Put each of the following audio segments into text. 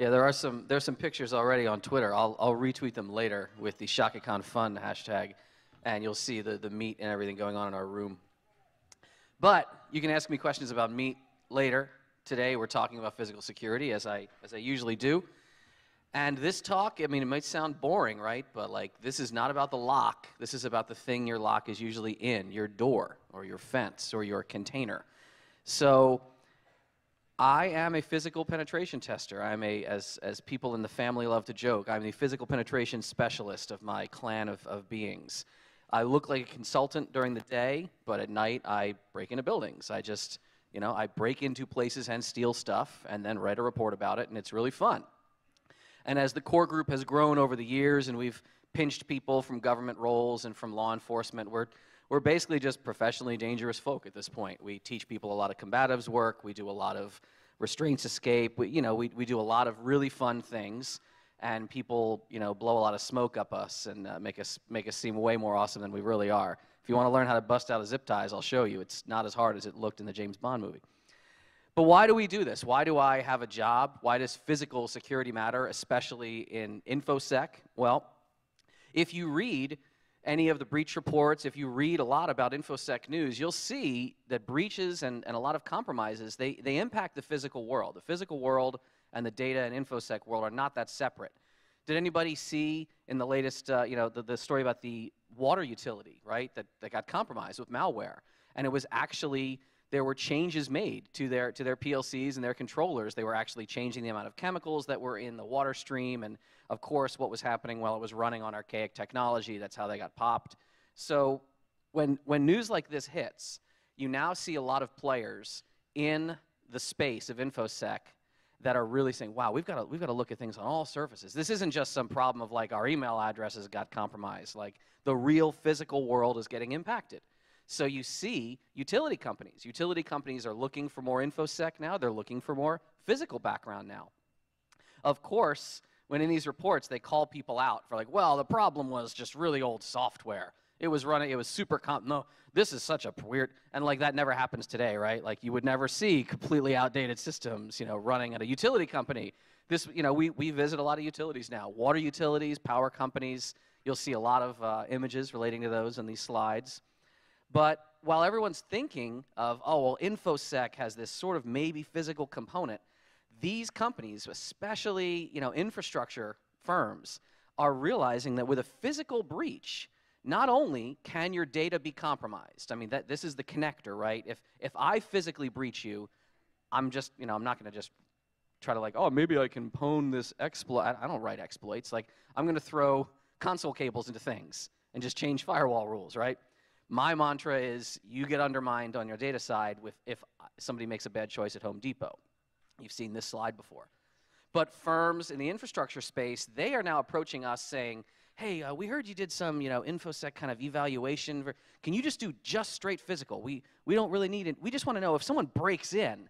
Yeah, there are some there's some pictures already on Twitter. I'll, I'll retweet them later with the Shakacon Fun hashtag, and you'll see the, the meat and everything going on in our room. But you can ask me questions about meat later. Today we're talking about physical security, as I as I usually do. And this talk, I mean, it might sound boring, right? But like, this is not about the lock. This is about the thing your lock is usually in, your door or your fence or your container. So I am a physical penetration tester. I'm a, as, as people in the family love to joke, I'm the physical penetration specialist of my clan of, of beings. I look like a consultant during the day, but at night I break into buildings. I just, you know, I break into places and steal stuff and then write a report about it, and it's really fun. And as the core group has grown over the years and we've pinched people from government roles and from law enforcement, we're, we're basically just professionally dangerous folk at this point. We teach people a lot of combatives work, we do a lot of restraints escape, we, you know, we, we do a lot of really fun things and people, you know, blow a lot of smoke up us and uh, make us make us seem way more awesome than we really are. If you want to learn how to bust out of zip ties, I'll show you. It's not as hard as it looked in the James Bond movie. But why do we do this? Why do I have a job? Why does physical security matter, especially in InfoSec? Well, if you read any of the breach reports, if you read a lot about InfoSec news, you'll see that breaches and, and a lot of compromises, they, they impact the physical world. The physical world and the data and InfoSec world are not that separate. Did anybody see in the latest, uh, you know, the, the story about the water utility, right, that, that got compromised with malware? And it was actually there were changes made to their, to their PLCs and their controllers. They were actually changing the amount of chemicals that were in the water stream, and of course, what was happening while it was running on archaic technology. That's how they got popped. So when, when news like this hits, you now see a lot of players in the space of InfoSec that are really saying, wow, we've got to, we've got to look at things on all surfaces. This isn't just some problem of like our email addresses got compromised. Like the real physical world is getting impacted. So you see utility companies. Utility companies are looking for more InfoSec now. They're looking for more physical background now. Of course, when in these reports they call people out for like, well, the problem was just really old software. It was running, it was super comp. No, this is such a weird, and like that never happens today, right? Like you would never see completely outdated systems, you know, running at a utility company. This, you know, we, we visit a lot of utilities now, water utilities, power companies. You'll see a lot of uh, images relating to those in these slides. But while everyone's thinking of, oh, well, InfoSec has this sort of maybe physical component, these companies, especially you know, infrastructure firms, are realizing that with a physical breach, not only can your data be compromised, I mean, that, this is the connector, right? If, if I physically breach you, I'm just, you know, I'm not going to just try to like, oh, maybe I can pwn this exploit. I, I don't write exploits. Like, I'm going to throw console cables into things and just change firewall rules, right? My mantra is you get undermined on your data side with if somebody makes a bad choice at Home Depot. You've seen this slide before. But firms in the infrastructure space, they are now approaching us saying, hey, uh, we heard you did some, you know, InfoSec kind of evaluation. Can you just do just straight physical? We, we don't really need it. We just want to know if someone breaks in,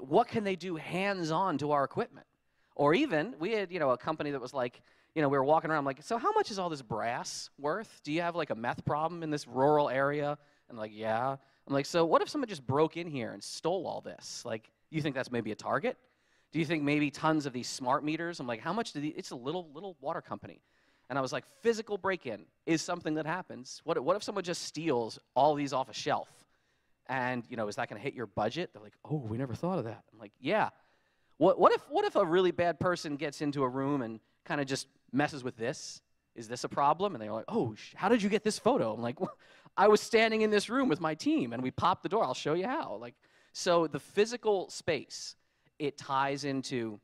what can they do hands-on to our equipment? Or even, we had, you know, a company that was like, you know, we were walking around, I'm like, so how much is all this brass worth? Do you have like a meth problem in this rural area? And like, yeah. I'm like, so what if someone just broke in here and stole all this? Like, you think that's maybe a target? Do you think maybe tons of these smart meters? I'm like, how much do these? It's a little little water company. And I was like, physical break-in is something that happens. What, what if someone just steals all these off a shelf? And, you know, is that going to hit your budget? They're like, oh, we never thought of that. I'm like, yeah. What, what, if, what if a really bad person gets into a room and kind of just messes with this? Is this a problem? And they're like, oh, how did you get this photo? I'm like, well, I was standing in this room with my team and we popped the door. I'll show you how. Like, so the physical space, it ties into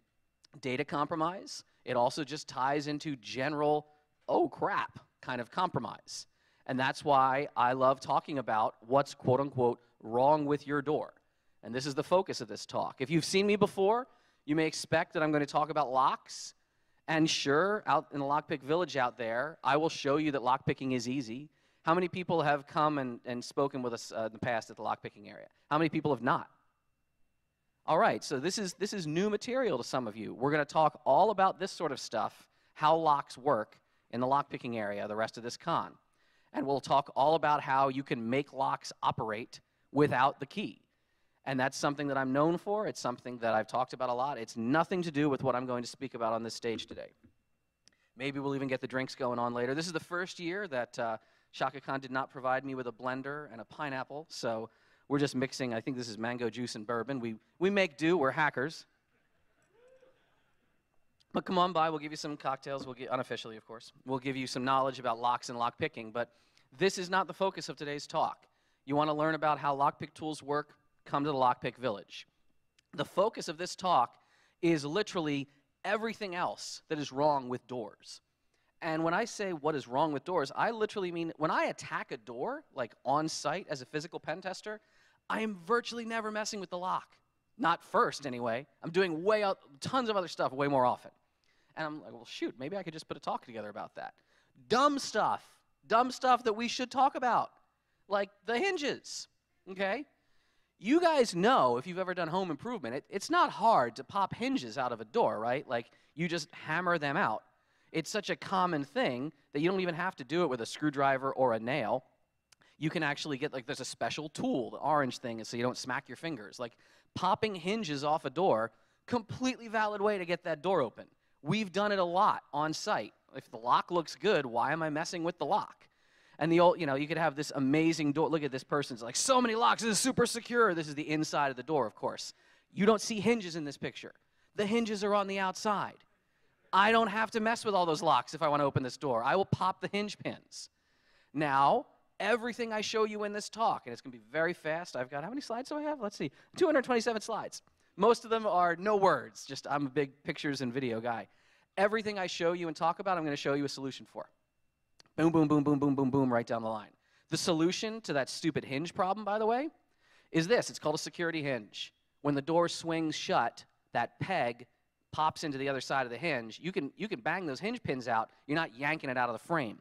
data compromise. It also just ties into general, oh crap, kind of compromise. And that's why I love talking about what's quote unquote wrong with your door. And this is the focus of this talk. If you've seen me before, you may expect that I'm going to talk about locks and sure, out in the lockpick village out there, I will show you that lockpicking is easy. How many people have come and, and spoken with us uh, in the past at the lockpicking area? How many people have not? All right, so this is, this is new material to some of you. We're going to talk all about this sort of stuff, how locks work in the lockpicking area the rest of this con. And we'll talk all about how you can make locks operate without the key. And that's something that I'm known for. It's something that I've talked about a lot. It's nothing to do with what I'm going to speak about on this stage today. Maybe we'll even get the drinks going on later. This is the first year that uh, Shakacon did not provide me with a blender and a pineapple, so we're just mixing, I think this is mango juice and bourbon. We, we make do, we're hackers. But come on by, we'll give you some cocktails, we'll get, unofficially, of course. We'll give you some knowledge about locks and lock picking, but this is not the focus of today's talk. You want to learn about how lockpick tools work, come to the Lockpick Village. The focus of this talk is literally everything else that is wrong with doors. And when I say what is wrong with doors, I literally mean when I attack a door, like on site as a physical pen tester, I am virtually never messing with the lock. Not first, anyway. I'm doing way out, tons of other stuff way more often. And I'm like, well, shoot, maybe I could just put a talk together about that. Dumb stuff, dumb stuff that we should talk about, like the hinges, okay? You guys know, if you've ever done home improvement, it, it's not hard to pop hinges out of a door, right? Like, you just hammer them out. It's such a common thing that you don't even have to do it with a screwdriver or a nail. You can actually get, like, there's a special tool, the orange thing, so you don't smack your fingers. Like, popping hinges off a door, completely valid way to get that door open. We've done it a lot on site. If the lock looks good, why am I messing with the lock? And the old, you know, you could have this amazing door. Look at this person's like, so many locks. This is super secure. This is the inside of the door, of course. You don't see hinges in this picture. The hinges are on the outside. I don't have to mess with all those locks if I want to open this door. I will pop the hinge pins. Now, everything I show you in this talk, and it's going to be very fast. I've got, how many slides do I have? Let's see, 227 slides. Most of them are no words, just I'm a big pictures and video guy. Everything I show you and talk about, I'm going to show you a solution for. Boom, boom, boom, boom, boom, boom, boom, right down the line. The solution to that stupid hinge problem, by the way, is this. It's called a security hinge. When the door swings shut, that peg pops into the other side of the hinge. You can, you can bang those hinge pins out. You're not yanking it out of the frame.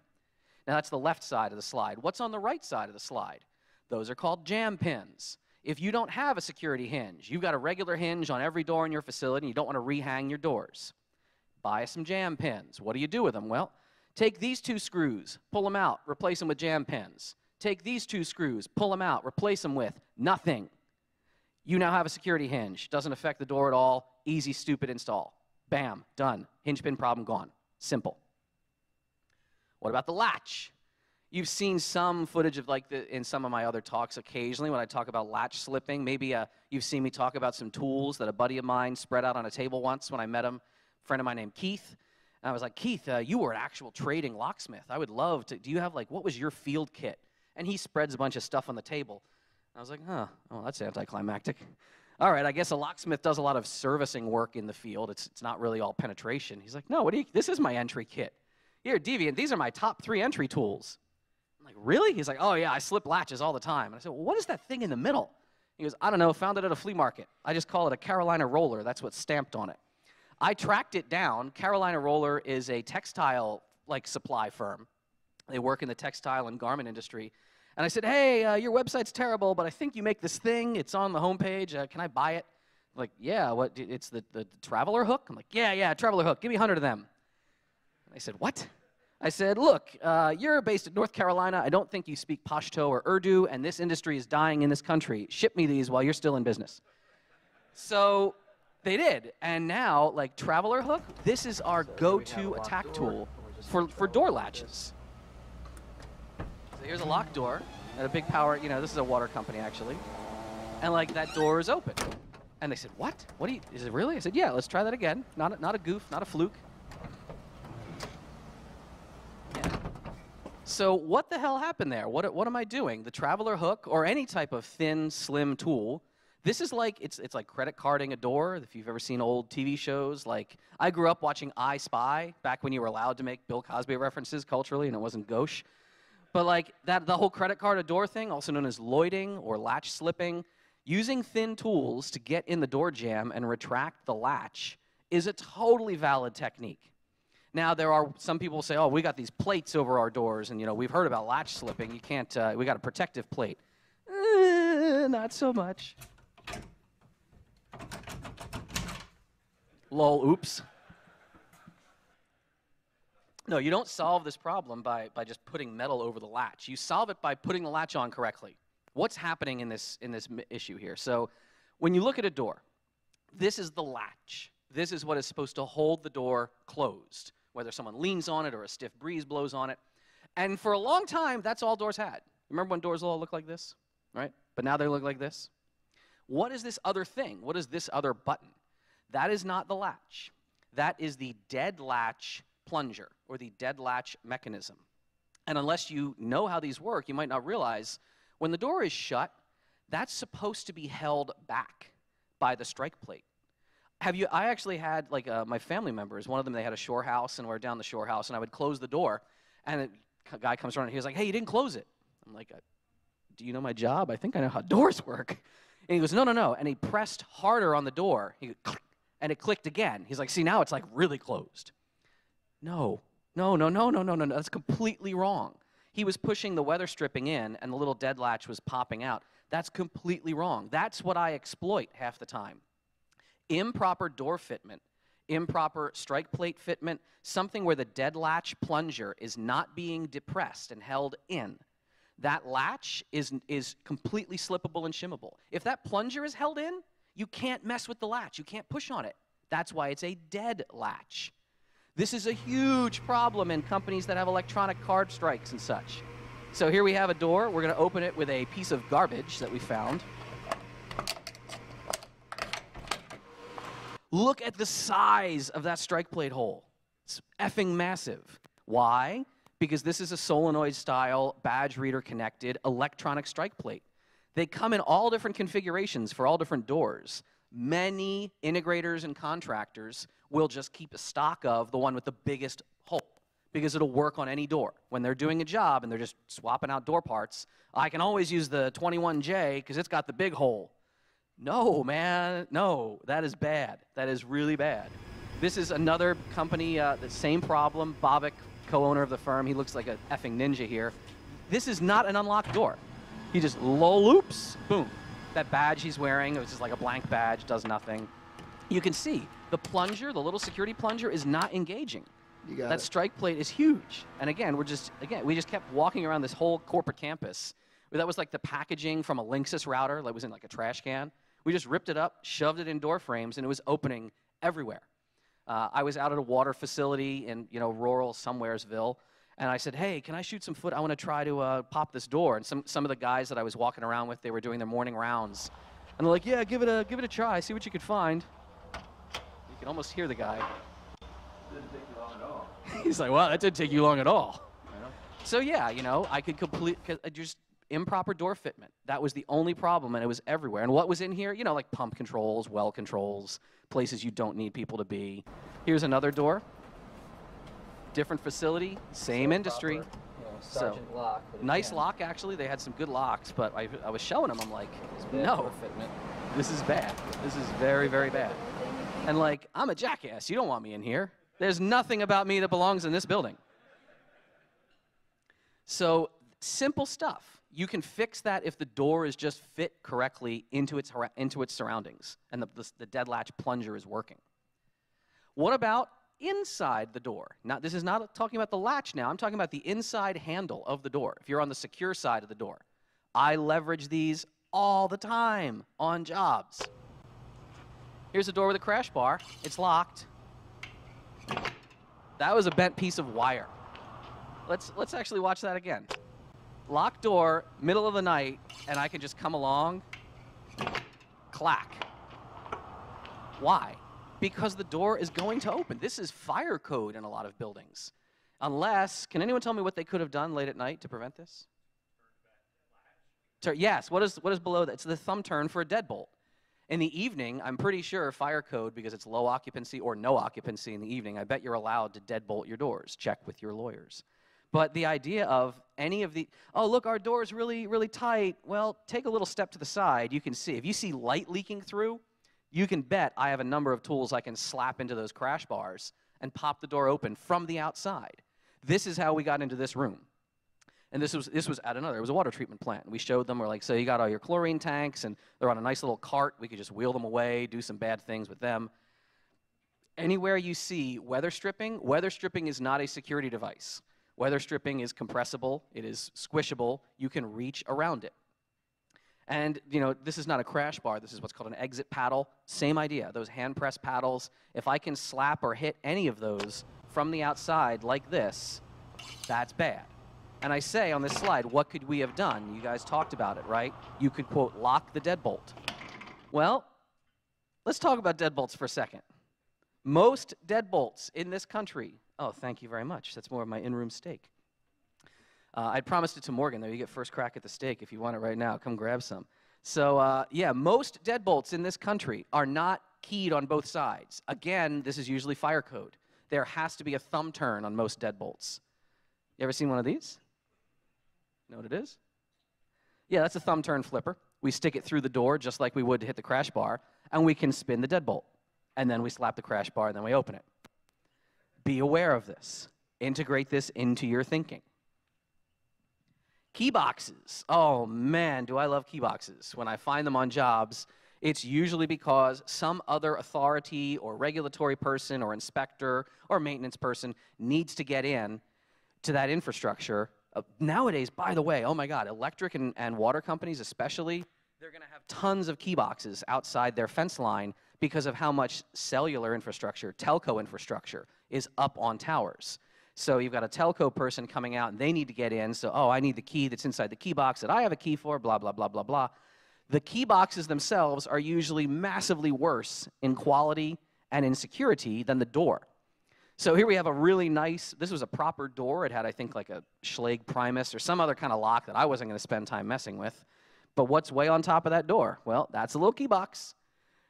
Now, that's the left side of the slide. What's on the right side of the slide? Those are called jam pins. If you don't have a security hinge, you've got a regular hinge on every door in your facility, and you don't want to rehang your doors. Buy some jam pins. What do you do with them? Well, Take these two screws, pull them out, replace them with jam pins. Take these two screws, pull them out, replace them with nothing. You now have a security hinge. Doesn't affect the door at all. Easy, stupid install. Bam, done. Hinge pin problem gone. Simple. What about the latch? You've seen some footage of like the, in some of my other talks occasionally when I talk about latch slipping. Maybe uh, you've seen me talk about some tools that a buddy of mine spread out on a table once when I met him. A friend of mine named Keith. I was like, Keith, uh, you were an actual trading locksmith. I would love to. Do you have like, what was your field kit? And he spreads a bunch of stuff on the table. I was like, huh, oh, that's anticlimactic. All right, I guess a locksmith does a lot of servicing work in the field. It's, it's not really all penetration. He's like, no, what do you, this is my entry kit. Here, Deviant, these are my top three entry tools. I'm like, really? He's like, oh, yeah, I slip latches all the time. And I said, well, what is that thing in the middle? He goes, I don't know, found it at a flea market. I just call it a Carolina roller. That's what's stamped on it. I tracked it down. Carolina Roller is a textile like supply firm. They work in the textile and garment industry. And I said, "Hey, uh, your website's terrible, but I think you make this thing. It's on the homepage. Uh, can I buy it?" like, "Yeah, what? It's the, the traveler hook." I'm like, "Yeah, yeah, traveler hook. Give me a hundred of them." And they said, "What?" I said, "Look, uh, you're based in North Carolina. I don't think you speak Pashto or Urdu, and this industry is dying in this country. Ship me these while you're still in business." So they did. And now, like Traveler Hook, this is our go-to attack tool for, for door latches. So here's a locked door and a big power, you know, this is a water company actually. And like that door is open. And they said, what? What do you, is it really? I said, yeah, let's try that again. Not a, not a goof, not a fluke. Yeah. So what the hell happened there? What, what am I doing? The Traveler Hook or any type of thin, slim tool this is like it's it's like credit carding a door. If you've ever seen old TV shows, like I grew up watching I Spy back when you were allowed to make Bill Cosby references culturally and it wasn't gauche. But like that the whole credit card a door thing, also known as loiding or latch slipping, using thin tools to get in the door jamb and retract the latch is a totally valid technique. Now there are some people say, "Oh, we got these plates over our doors, and you know we've heard about latch slipping. You can't. Uh, we got a protective plate." Eh, not so much. Lol, oops. No, you don't solve this problem by, by just putting metal over the latch. You solve it by putting the latch on correctly. What's happening in this, in this issue here? So When you look at a door, this is the latch. This is what is supposed to hold the door closed, whether someone leans on it or a stiff breeze blows on it. And for a long time, that's all doors had. Remember when doors all look like this, right? But now they look like this. What is this other thing? What is this other button? That is not the latch. That is the dead latch plunger or the dead latch mechanism. And unless you know how these work, you might not realize when the door is shut, that's supposed to be held back by the strike plate. Have you? I actually had like uh, my family members. One of them they had a shore house, and we are down the shore house, and I would close the door, and a guy comes around, and he was like, "Hey, you didn't close it." I'm like, uh, "Do you know my job? I think I know how doors work." And he goes, "No, no, no," and he pressed harder on the door. He and it clicked again. He's like, "See, now it's like really closed." No, no, no, no, no, no, no, no. That's completely wrong. He was pushing the weather stripping in, and the little dead latch was popping out. That's completely wrong. That's what I exploit half the time. Improper door fitment, improper strike plate fitment, something where the dead latch plunger is not being depressed and held in. That latch is, is completely slippable and shimmable. If that plunger is held in, you can't mess with the latch. You can't push on it. That's why it's a dead latch. This is a huge problem in companies that have electronic card strikes and such. So here we have a door. We're going to open it with a piece of garbage that we found. Look at the size of that strike plate hole. It's effing massive. Why? Because this is a solenoid style, badge reader connected electronic strike plate. They come in all different configurations for all different doors. Many integrators and contractors will just keep a stock of the one with the biggest hole because it'll work on any door. When they're doing a job and they're just swapping out door parts, I can always use the 21J because it's got the big hole. No, man, no, that is bad. That is really bad. This is another company, uh, the same problem. Bobik, co-owner of the firm, he looks like a effing ninja here. This is not an unlocked door. He just low loops, boom. That badge he's wearing, it's just like a blank badge, does nothing. You can see the plunger, the little security plunger, is not engaging that it. strike plate is huge. And again, we're just again we just kept walking around this whole corporate campus. That was like the packaging from a Linksys router that was in like a trash can. We just ripped it up, shoved it in door frames, and it was opening everywhere. Uh, I was out at a water facility in you know rural somewheresville, and I said, "Hey, can I shoot some foot? I want to try to uh, pop this door." And some some of the guys that I was walking around with, they were doing their morning rounds, and they're like, "Yeah, give it a give it a try. See what you could find." You can almost hear the guy. He's like, wow, that didn't take you long at all. So yeah, you know, I could complete I just improper door fitment. That was the only problem, and it was everywhere. And what was in here? You know, like pump controls, well controls, places you don't need people to be. Here's another door. Different facility, same so industry. Proper, you know, so lock nice lock actually. They had some good locks, but I, I was showing them. I'm like, no, this is bad. This is very very bad. And like, I'm a jackass. You don't want me in here. There's nothing about me that belongs in this building. So, simple stuff. You can fix that if the door is just fit correctly into its, into its surroundings and the, the, the dead latch plunger is working. What about inside the door? Now, this is not talking about the latch now. I'm talking about the inside handle of the door. If you're on the secure side of the door, I leverage these all the time on jobs. Here's a door with a crash bar. It's locked. That was a bent piece of wire. Let's, let's actually watch that again. Locked door, middle of the night, and I can just come along, clack. Why? Because the door is going to open. This is fire code in a lot of buildings. Unless, can anyone tell me what they could have done late at night to prevent this? Yes, what is, what is below that? It's the thumb turn for a deadbolt. In the evening, I'm pretty sure fire code, because it's low occupancy or no occupancy in the evening, I bet you're allowed to deadbolt your doors. Check with your lawyers. But the idea of any of the, oh, look, our door is really, really tight. Well, take a little step to the side. You can see. If you see light leaking through, you can bet I have a number of tools I can slap into those crash bars and pop the door open from the outside. This is how we got into this room. And this was, this was at another, it was a water treatment plant. We showed them, we're like, so you got all your chlorine tanks, and they're on a nice little cart. We could just wheel them away, do some bad things with them. Anywhere you see weather stripping, weather stripping is not a security device. Weather stripping is compressible, it is squishable, you can reach around it. And you know, this is not a crash bar. This is what's called an exit paddle. Same idea. Those hand press paddles. If I can slap or hit any of those from the outside like this, that's bad. And I say on this slide, what could we have done? You guys talked about it, right? You could quote lock the deadbolt. Well, let's talk about deadbolts for a second. Most deadbolts in this country. Oh, thank you very much. That's more of my in-room steak. Uh, I'd promised it to Morgan, though. You get first crack at the steak if you want it right now. Come grab some. So, uh, yeah, most deadbolts in this country are not keyed on both sides. Again, this is usually fire code. There has to be a thumb turn on most deadbolts. You ever seen one of these? Know what it is? Yeah, that's a thumb turn flipper. We stick it through the door just like we would to hit the crash bar, and we can spin the deadbolt. And then we slap the crash bar, and then we open it. Be aware of this. Integrate this into your thinking. Key boxes. Oh man, do I love key boxes. When I find them on jobs, it's usually because some other authority or regulatory person or inspector or maintenance person needs to get in to that infrastructure. Uh, nowadays, by the way, oh my God, electric and, and water companies especially, they're going to have tons of key boxes outside their fence line because of how much cellular infrastructure, telco infrastructure, is up on towers. So you've got a telco person coming out and they need to get in. So, oh, I need the key that's inside the key box that I have a key for, blah, blah, blah, blah, blah. The key boxes themselves are usually massively worse in quality and in security than the door. So here we have a really nice, this was a proper door. It had, I think, like a Schlage Primus or some other kind of lock that I wasn't going to spend time messing with. But what's way on top of that door? Well, that's a little key box.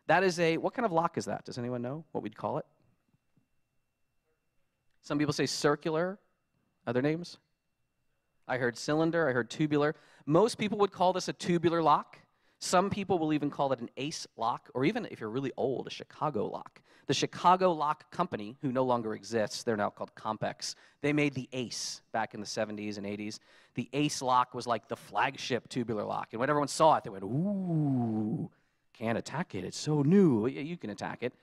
That is a, what kind of lock is that? Does anyone know what we'd call it? Some people say circular. Other names? I heard cylinder, I heard tubular. Most people would call this a tubular lock. Some people will even call it an ace lock, or even if you're really old, a Chicago lock. The Chicago Lock Company, who no longer exists, they're now called CompX, they made the ace back in the 70s and 80s. The ace lock was like the flagship tubular lock. And when everyone saw it, they went, ooh, can't attack it. It's so new. You can attack it.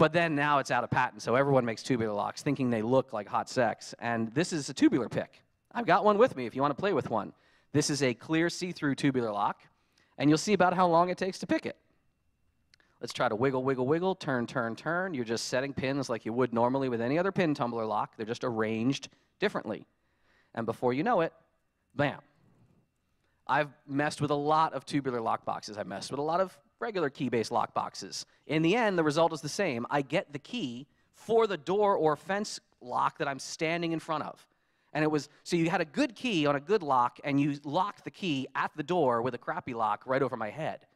But then now it's out of patent, so everyone makes tubular locks thinking they look like hot sex. And this is a tubular pick. I've got one with me if you want to play with one. This is a clear see-through tubular lock, and you'll see about how long it takes to pick it. Let's try to wiggle, wiggle, wiggle, turn, turn, turn. You're just setting pins like you would normally with any other pin tumbler lock. They're just arranged differently. And before you know it, bam. I've messed with a lot of tubular lock boxes. I've messed with a lot of regular key-based lock boxes. In the end, the result is the same. I get the key for the door or fence lock that I'm standing in front of. And it was, so you had a good key on a good lock, and you locked the key at the door with a crappy lock right over my head.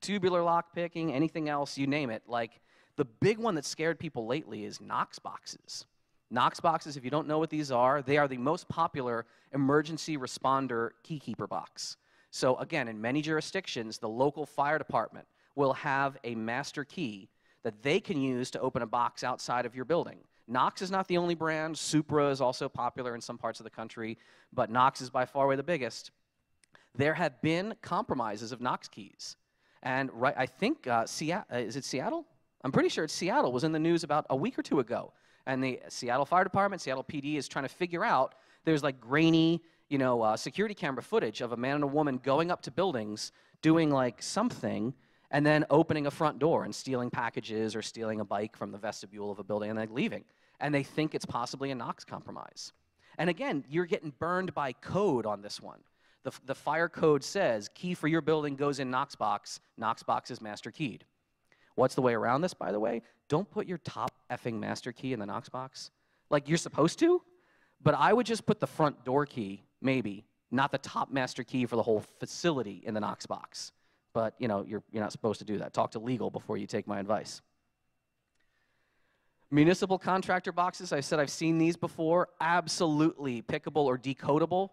Tubular lock picking, anything else, you name it. Like, the big one that scared people lately is Knox boxes. Knox boxes, if you don't know what these are, they are the most popular emergency responder keykeeper box. So again, in many jurisdictions, the local fire department will have a master key that they can use to open a box outside of your building. Knox is not the only brand. Supra is also popular in some parts of the country, but Knox is by far away the biggest. There have been compromises of Knox keys. And right, I think, uh, uh, is it Seattle? I'm pretty sure it's Seattle was in the news about a week or two ago. And the Seattle Fire Department, Seattle PD is trying to figure out, there's like grainy you know, uh, security camera footage of a man and a woman going up to buildings, doing like something, and then opening a front door and stealing packages or stealing a bike from the vestibule of a building and then leaving. And they think it's possibly a Knox compromise. And again, you're getting burned by code on this one. The, the fire code says key for your building goes in Knox box. Knox box is master keyed. What's the way around this, by the way? Don't put your top effing master key in the Knox box. Like you're supposed to, but I would just put the front door key maybe, not the top master key for the whole facility in the Knox box. But you know, you're, you're not supposed to do that. Talk to legal before you take my advice. Municipal contractor boxes, I said I've seen these before. Absolutely pickable or decodable.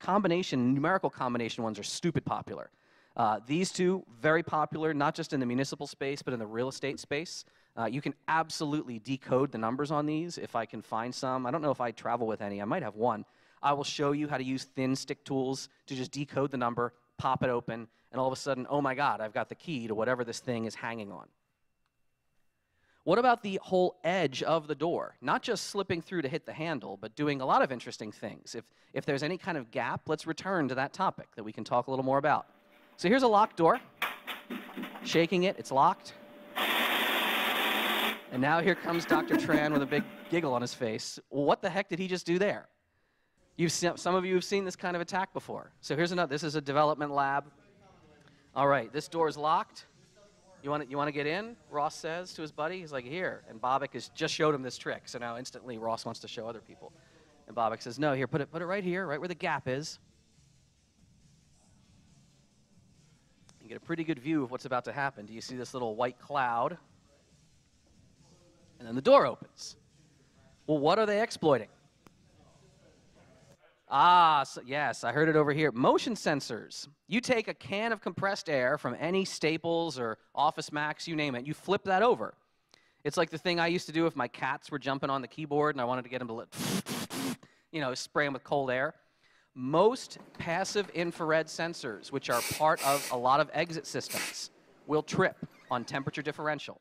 Combination, numerical combination ones are stupid popular. Uh, these two, very popular, not just in the municipal space, but in the real estate space. Uh, you can absolutely decode the numbers on these if I can find some. I don't know if I travel with any. I might have one. I will show you how to use thin stick tools to just decode the number, pop it open, and all of a sudden, oh my God, I've got the key to whatever this thing is hanging on. What about the whole edge of the door? Not just slipping through to hit the handle, but doing a lot of interesting things. If, if there's any kind of gap, let's return to that topic that we can talk a little more about. So here's a locked door. Shaking it, it's locked. And now here comes Dr. Tran with a big giggle on his face. what the heck did he just do there? You've seen, some of you have seen this kind of attack before. So here's another. This is a development lab. All right, this door is locked. You want to, you want to get in? Ross says to his buddy. He's like, here. And Babak has just showed him this trick. So now instantly Ross wants to show other people. And Babak says, no, here, put it, put it right here, right where the gap is. You get a pretty good view of what's about to happen. Do you see this little white cloud? And then the door opens. Well, what are they exploiting? Ah, so yes, I heard it over here. Motion sensors. You take a can of compressed air from any Staples or Office Max, you name it, you flip that over. It's like the thing I used to do if my cats were jumping on the keyboard and I wanted to get them to, let, you know, spray them with cold air. Most passive infrared sensors, which are part of a lot of exit systems, will trip on temperature differential.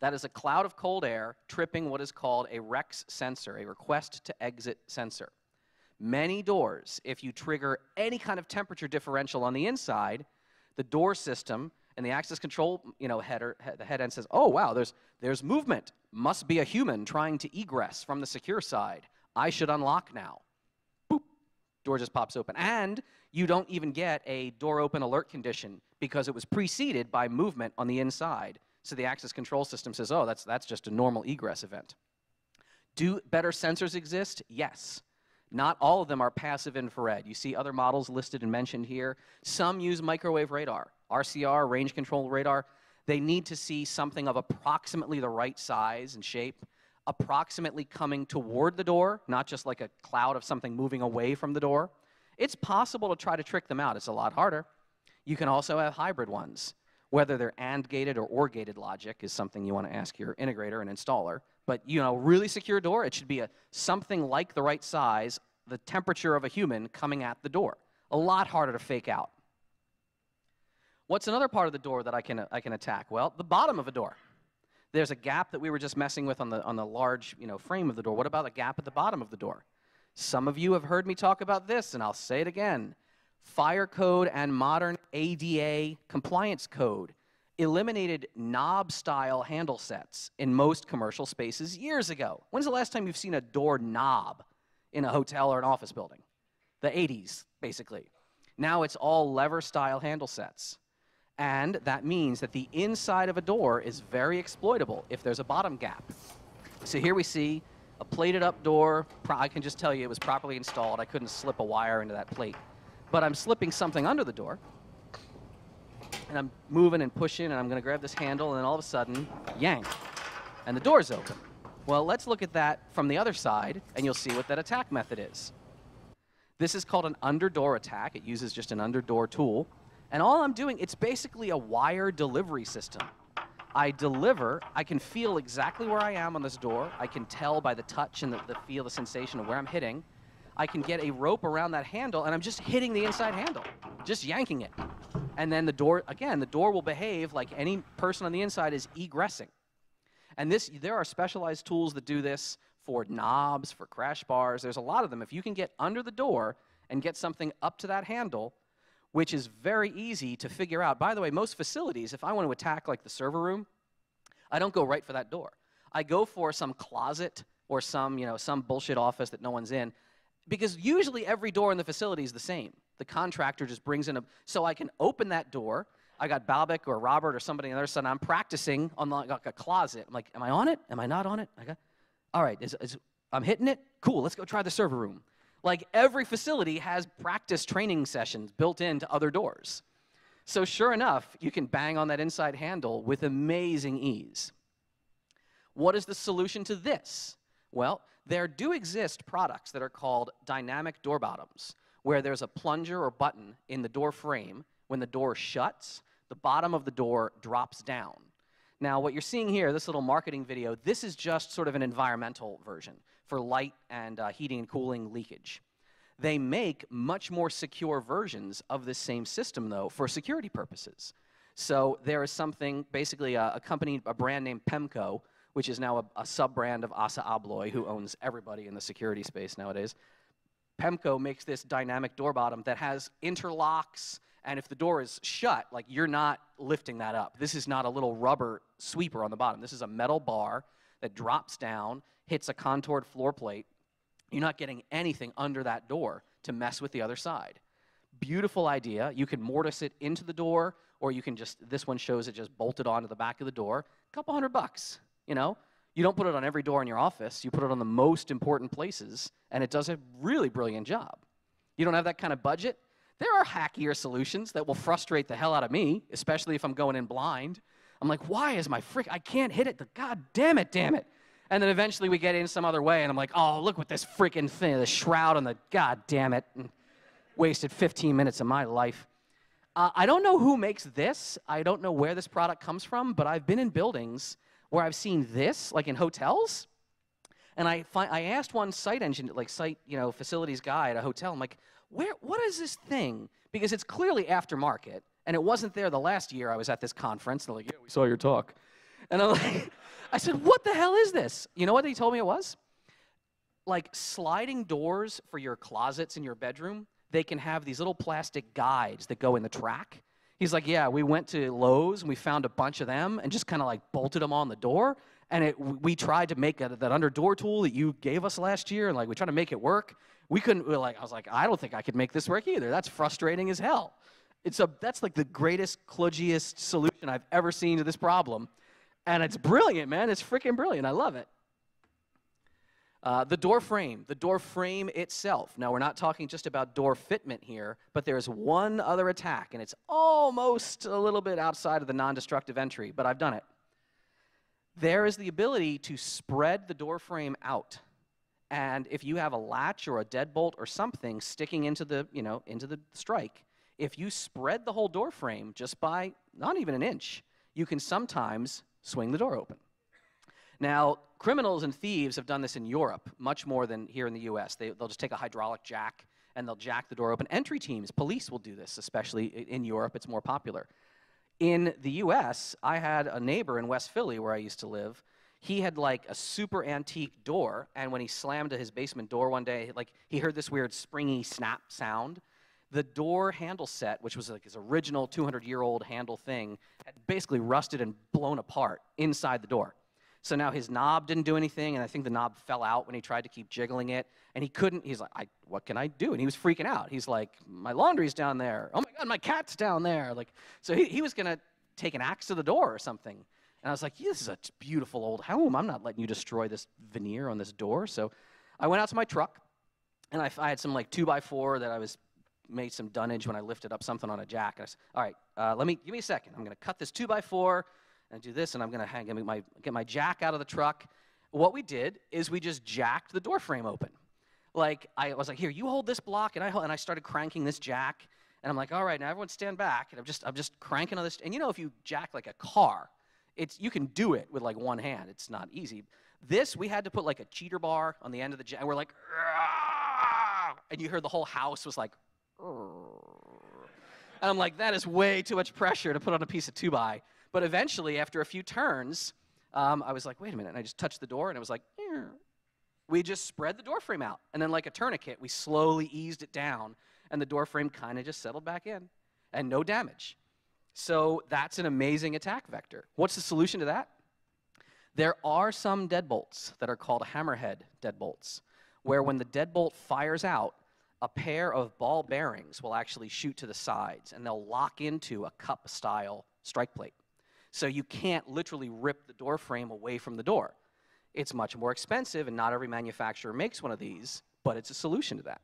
That is a cloud of cold air tripping what is called a REX sensor, a request to exit sensor. Many doors, if you trigger any kind of temperature differential on the inside, the door system and the access control you know, header, the head end says, oh, wow, there's, there's movement. Must be a human trying to egress from the secure side. I should unlock now. Boop, door just pops open. And you don't even get a door open alert condition because it was preceded by movement on the inside. So the access control system says, oh, that's, that's just a normal egress event. Do better sensors exist? Yes. Not all of them are passive infrared. You see other models listed and mentioned here. Some use microwave radar, RCR, range control radar. They need to see something of approximately the right size and shape, approximately coming toward the door, not just like a cloud of something moving away from the door. It's possible to try to trick them out. It's a lot harder. You can also have hybrid ones. Whether they're AND gated or OR gated logic is something you want to ask your integrator and installer. But you know, really secure door, it should be a something like the right size, the temperature of a human coming at the door. A lot harder to fake out. What's another part of the door that I can, I can attack? Well, the bottom of a door. There's a gap that we were just messing with on the, on the large you know, frame of the door. What about the gap at the bottom of the door? Some of you have heard me talk about this, and I'll say it again. Fire code and modern ADA compliance code eliminated knob-style handle sets in most commercial spaces years ago. When's the last time you've seen a door knob in a hotel or an office building? The 80s, basically. Now it's all lever-style handle sets. And that means that the inside of a door is very exploitable if there's a bottom gap. So here we see a plated up door. I can just tell you it was properly installed. I couldn't slip a wire into that plate but I'm slipping something under the door. And I'm moving and pushing, and I'm going to grab this handle, and then all of a sudden, yank. And the door's open. Well, let's look at that from the other side, and you'll see what that attack method is. This is called an under-door attack. It uses just an under-door tool. And all I'm doing, it's basically a wire delivery system. I deliver, I can feel exactly where I am on this door. I can tell by the touch and the, the feel, the sensation of where I'm hitting. I can get a rope around that handle and I'm just hitting the inside handle, just yanking it. And then the door, again, the door will behave like any person on the inside is egressing. And this, there are specialized tools that do this for knobs, for crash bars. There's a lot of them. If you can get under the door and get something up to that handle, which is very easy to figure out. By the way, most facilities, if I want to attack like the server room, I don't go right for that door. I go for some closet or some, you know, some bullshit office that no one's in because usually every door in the facility is the same. The contractor just brings in a, so I can open that door. I got Babak or Robert or somebody on the other side. I'm practicing on like a closet. I'm like, am I on it? Am I not on it? I got, all right, is, is, I'm hitting it? Cool, let's go try the server room. Like every facility has practice training sessions built into other doors. So sure enough, you can bang on that inside handle with amazing ease. What is the solution to this? Well, there do exist products that are called dynamic door bottoms, where there's a plunger or button in the door frame. When the door shuts, the bottom of the door drops down. Now, what you're seeing here, this little marketing video, this is just sort of an environmental version for light and uh, heating and cooling leakage. They make much more secure versions of this same system, though, for security purposes. So there is something, basically a, a company, a brand named Pemko, which is now a, a sub-brand of ASSA ABLOY, who owns everybody in the security space nowadays. Pemko makes this dynamic door bottom that has interlocks, and if the door is shut, like you're not lifting that up. This is not a little rubber sweeper on the bottom. This is a metal bar that drops down, hits a contoured floor plate. You're not getting anything under that door to mess with the other side. Beautiful idea. You can mortise it into the door, or you can just, this one shows it just bolted onto the back of the door. A couple hundred bucks, you know? You don't put it on every door in your office, you put it on the most important places, and it does a really brilliant job. You don't have that kind of budget? There are hackier solutions that will frustrate the hell out of me, especially if I'm going in blind. I'm like, why is my frick? I can't hit it. The god damn it, damn it. And then eventually we get in some other way, and I'm like, oh, look what this freaking thing, the shroud on the god damn it. And wasted 15 minutes of my life. Uh, I don't know who makes this. I don't know where this product comes from, but I've been in buildings where I've seen this, like in hotels. And I, I asked one site engine, like site, you know, facilities guy at a hotel, I'm like, where, what is this thing? Because it's clearly aftermarket, and it wasn't there the last year I was at this conference. They're like, yeah, we saw your talk. And I'm like, I said, what the hell is this? You know what they told me it was? Like sliding doors for your closets in your bedroom, they can have these little plastic guides that go in the track. He's like, yeah, we went to Lowe's and we found a bunch of them and just kind of like bolted them on the door. And it, we tried to make a, that under door tool that you gave us last year, and like we tried to make it work. We couldn't. We like, I was like, I don't think I could make this work either. That's frustrating as hell. It's a that's like the greatest, kludgiest solution I've ever seen to this problem, and it's brilliant, man. It's freaking brilliant. I love it. Uh, the door frame, the door frame itself. Now, we're not talking just about door fitment here, but there's one other attack, and it's almost a little bit outside of the non destructive entry, but I've done it. There is the ability to spread the door frame out. And if you have a latch or a deadbolt or something sticking into the, you know, into the strike, if you spread the whole door frame just by not even an inch, you can sometimes swing the door open. Now, criminals and thieves have done this in Europe much more than here in the US. They, will just take a hydraulic jack and they'll jack the door open. Entry teams, police will do this, especially in Europe, it's more popular. In the US, I had a neighbor in West Philly where I used to live. He had like a super antique door, and when he slammed to his basement door one day, like he heard this weird springy snap sound. The door handle set, which was like his original 200 year old handle thing, had basically rusted and blown apart inside the door. So now his knob didn't do anything, and I think the knob fell out when he tried to keep jiggling it. And he couldn't, he's like, I, what can I do? And he was freaking out. He's like, my laundry's down there. Oh my God, my cat's down there. Like, so he, he was gonna take an axe to the door or something. And I was like, this is a beautiful old home. I'm not letting you destroy this veneer on this door. So I went out to my truck, and I, I had some like two by four that I was made some dunnage when I lifted up something on a jack. And I said, all right, uh, let me, give me a second. I'm gonna cut this two by four, and do this, and I'm gonna hang, get my, get my jack out of the truck. What we did is we just jacked the door frame open. Like, I was like, here, you hold this block, and I, and I started cranking this jack, and I'm like, all right, now everyone stand back, and I'm just, I'm just cranking on this, and you know if you jack like a car, it's, you can do it with like one hand, it's not easy. This, we had to put like a cheater bar on the end of the jack, and we're like, and you heard the whole house was like, and I'm like, that is way too much pressure to put on a piece of two by. But eventually, after a few turns, um, I was like, wait a minute. And I just touched the door and it was like, Ear. we just spread the door frame out. And then, like a tourniquet, we slowly eased it down. And the door frame kind of just settled back in and no damage. So that's an amazing attack vector. What's the solution to that? There are some deadbolts that are called hammerhead deadbolts, where when the deadbolt fires out, a pair of ball bearings will actually shoot to the sides and they'll lock into a cup style strike plate. So you can't literally rip the door frame away from the door. It's much more expensive, and not every manufacturer makes one of these, but it's a solution to that.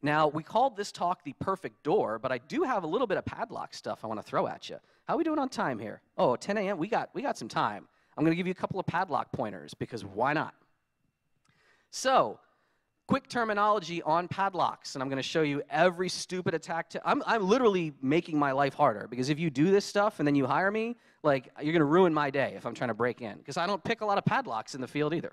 Now, we called this talk the perfect door, but I do have a little bit of padlock stuff I want to throw at you. How are we doing on time here? Oh, 10 a.m. We got we got some time. I'm going to give you a couple of padlock pointers because why not? So, quick terminology on padlocks, and I'm going to show you every stupid attack. I'm, I'm literally making my life harder because if you do this stuff and then you hire me, like you're going to ruin my day if I'm trying to break in because I don't pick a lot of padlocks in the field either.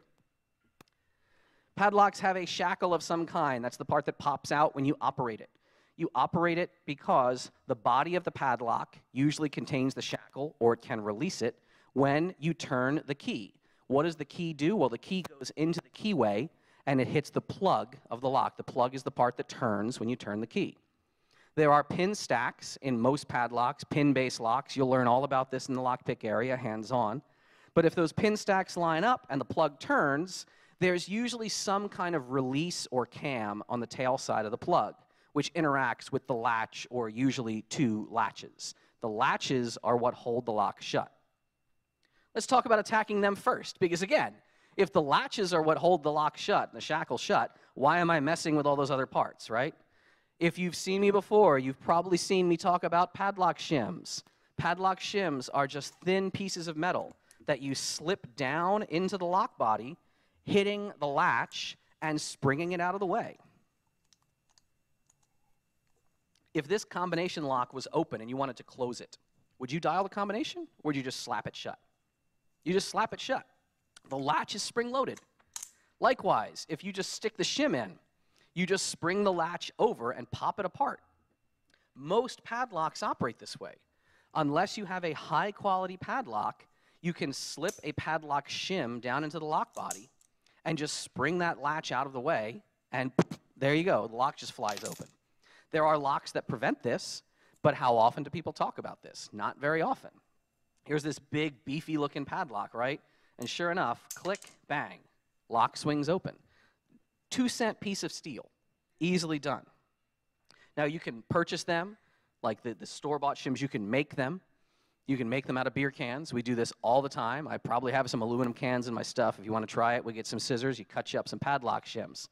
Padlocks have a shackle of some kind. That's the part that pops out when you operate it. You operate it because the body of the padlock usually contains the shackle or it can release it when you turn the key. What does the key do? Well, the key goes into the keyway and it hits the plug of the lock. The plug is the part that turns when you turn the key. There are pin stacks in most padlocks, pin-based locks. You'll learn all about this in the lockpick area, hands-on. But if those pin stacks line up and the plug turns, there's usually some kind of release or cam on the tail side of the plug, which interacts with the latch or usually two latches. The latches are what hold the lock shut. Let's talk about attacking them first, because again, if the latches are what hold the lock shut, and the shackle shut, why am I messing with all those other parts, right? If you've seen me before, you've probably seen me talk about padlock shims. Padlock shims are just thin pieces of metal that you slip down into the lock body, hitting the latch and springing it out of the way. If this combination lock was open and you wanted to close it, would you dial the combination or would you just slap it shut? You just slap it shut. The latch is spring loaded. Likewise, if you just stick the shim in, you just spring the latch over and pop it apart. Most padlocks operate this way. Unless you have a high quality padlock, you can slip a padlock shim down into the lock body and just spring that latch out of the way, and there you go, the lock just flies open. There are locks that prevent this, but how often do people talk about this? Not very often. Here's this big, beefy looking padlock, right? And sure enough, click, bang, lock swings open. Two cent piece of steel, easily done. Now you can purchase them, like the, the store bought shims, you can make them. You can make them out of beer cans. We do this all the time. I probably have some aluminum cans in my stuff. If you want to try it, we get some scissors, you cut you up some padlock shims.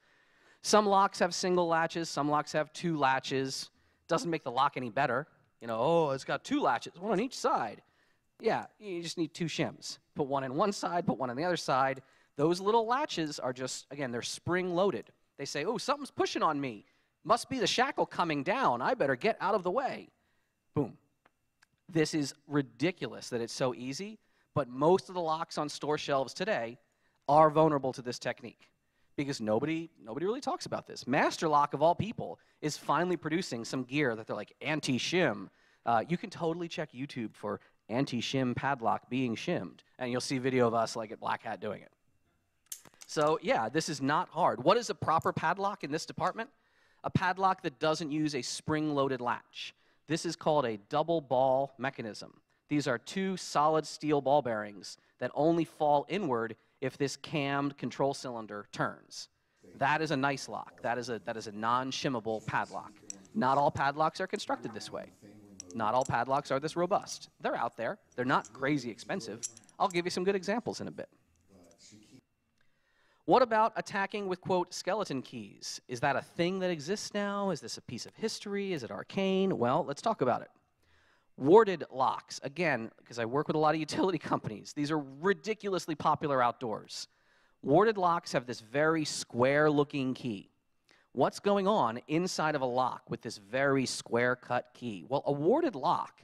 Some locks have single latches, some locks have two latches. Doesn't make the lock any better. You know, oh, it's got two latches, one on each side. Yeah, you just need two shims. Put one on one side, put one on the other side. Those little latches are just, again, they're spring loaded. They say, oh, something's pushing on me. Must be the shackle coming down. I better get out of the way. Boom. This is ridiculous that it's so easy, but most of the locks on store shelves today are vulnerable to this technique because nobody, nobody really talks about this. Master Lock, of all people, is finally producing some gear that they're like anti shim. Uh, you can totally check YouTube for anti-shim padlock being shimmed. And you'll see video of us like at Black Hat doing it. So yeah, this is not hard. What is a proper padlock in this department? A padlock that doesn't use a spring-loaded latch. This is called a double ball mechanism. These are two solid steel ball bearings that only fall inward if this cammed control cylinder turns. That is a nice lock. That is a, that is a non-shimmable padlock. Not all padlocks are constructed this way. Not all padlocks are this robust. They're out there. They're not crazy expensive. I'll give you some good examples in a bit. What about attacking with, quote, skeleton keys? Is that a thing that exists now? Is this a piece of history? Is it arcane? Well, let's talk about it. Warded locks. Again, because I work with a lot of utility companies, these are ridiculously popular outdoors. Warded locks have this very square looking key. What's going on inside of a lock with this very square cut key? Well, a warded lock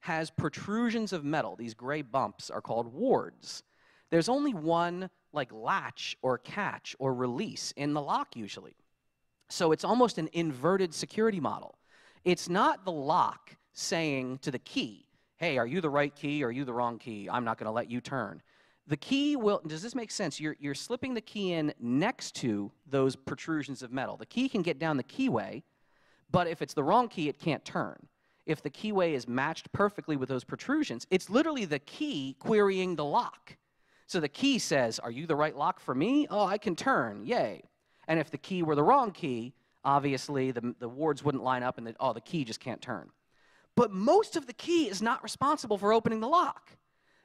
has protrusions of metal. These gray bumps are called wards. There's only one like latch or catch or release in the lock usually. So it's almost an inverted security model. It's not the lock saying to the key, hey, are you the right key or are you the wrong key? I'm not going to let you turn. The key will, does this make sense? You're, you're slipping the key in next to those protrusions of metal. The key can get down the keyway, but if it's the wrong key, it can't turn. If the keyway is matched perfectly with those protrusions, it's literally the key querying the lock. So the key says, Are you the right lock for me? Oh, I can turn. Yay. And if the key were the wrong key, obviously the, the wards wouldn't line up and the, oh, the key just can't turn. But most of the key is not responsible for opening the lock.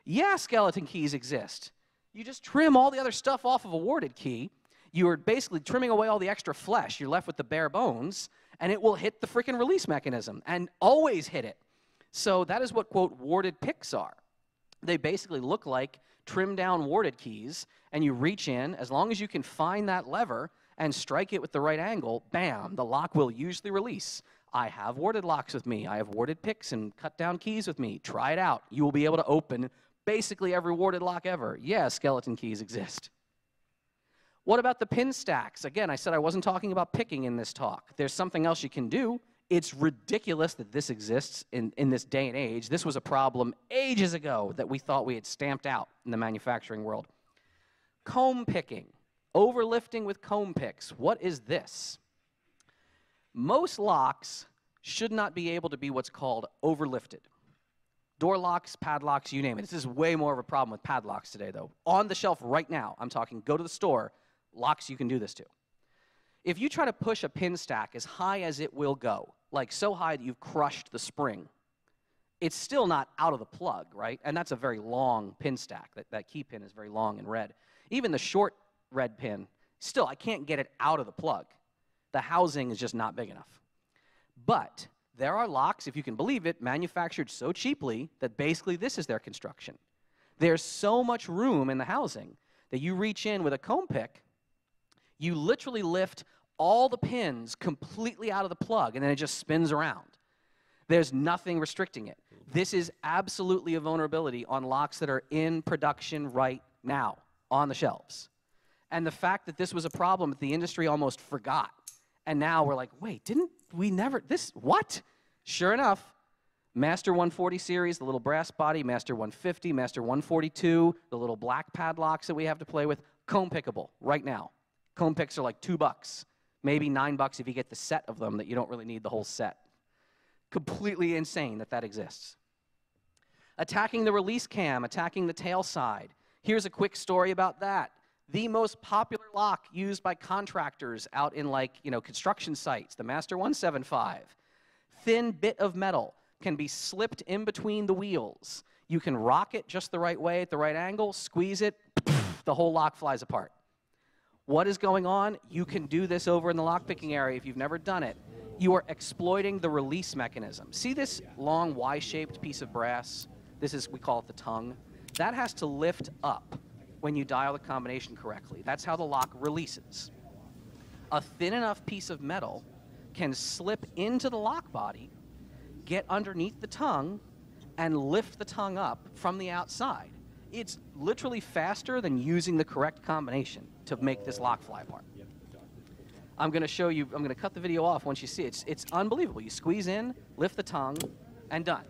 Yeah, skeleton keys exist. You just trim all the other stuff off of a warded key. You are basically trimming away all the extra flesh. You're left with the bare bones, and it will hit the freaking release mechanism and always hit it. So that is what, quote, warded picks are. They basically look like trimmed down warded keys, and you reach in, as long as you can find that lever and strike it with the right angle, bam, the lock will usually release. I have warded locks with me. I have warded picks and cut down keys with me. Try it out. You will be able to open basically every warded lock ever. Yeah, skeleton keys exist. What about the pin stacks? Again, I said I wasn't talking about picking in this talk. There's something else you can do. It's ridiculous that this exists in, in this day and age. This was a problem ages ago that we thought we had stamped out in the manufacturing world. Comb picking. Overlifting with comb picks. What is this? Most locks should not be able to be what's called overlifted. Door locks, padlocks, you name it. This is way more of a problem with padlocks today, though. On the shelf right now, I'm talking go to the store, locks you can do this to. If you try to push a pin stack as high as it will go, like so high that you've crushed the spring, it's still not out of the plug, right? And that's a very long pin stack. That, that key pin is very long and red. Even the short red pin, still, I can't get it out of the plug. The housing is just not big enough. But there are locks, if you can believe it, manufactured so cheaply that basically this is their construction. There's so much room in the housing that you reach in with a comb pick, you literally lift all the pins completely out of the plug, and then it just spins around. There's nothing restricting it. This is absolutely a vulnerability on locks that are in production right now on the shelves. And the fact that this was a problem that the industry almost forgot. And now we're like, wait, didn't we never, this, what? Sure enough, Master 140 series, the little brass body, Master 150, Master 142, the little black padlocks that we have to play with, comb pickable right now. Comb picks are like two bucks, maybe nine bucks if you get the set of them that you don't really need the whole set. Completely insane that that exists. Attacking the release cam, attacking the tail side. Here's a quick story about that. The most popular lock used by contractors out in like, you know, construction sites, the Master 175 thin bit of metal can be slipped in between the wheels. You can rock it just the right way at the right angle, squeeze it, the whole lock flies apart. What is going on? You can do this over in the lockpicking area if you've never done it. You are exploiting the release mechanism. See this long Y-shaped piece of brass? This is, we call it the tongue. That has to lift up when you dial the combination correctly. That's how the lock releases. A thin enough piece of metal can slip into the lock body, get underneath the tongue, and lift the tongue up from the outside. It's literally faster than using the correct combination to make this lock fly apart. I'm going to show you, I'm going to cut the video off once you see it. It's, it's unbelievable. You squeeze in, lift the tongue, and done.